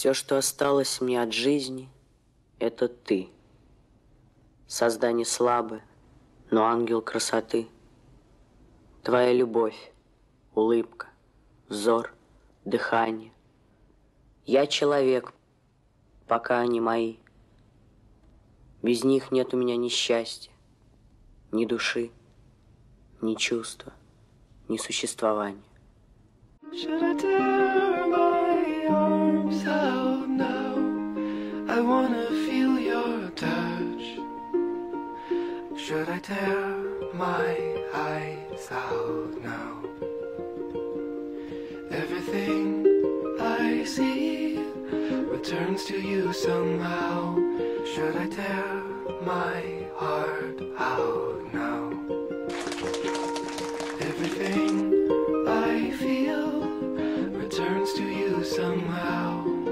Все, что осталось мне от жизни, это ты. Создание слабое, но ангел красоты. Твоя любовь, улыбка, взор, дыхание. Я человек, пока они мои. Без них нет у меня ни счастья, ни души, ни чувства, ни существования. Should I tear I wanna feel your touch. Should I tear my eyes out now? Everything I see returns to you somehow. Should I tear my heart out now? Everything I feel returns to you somehow.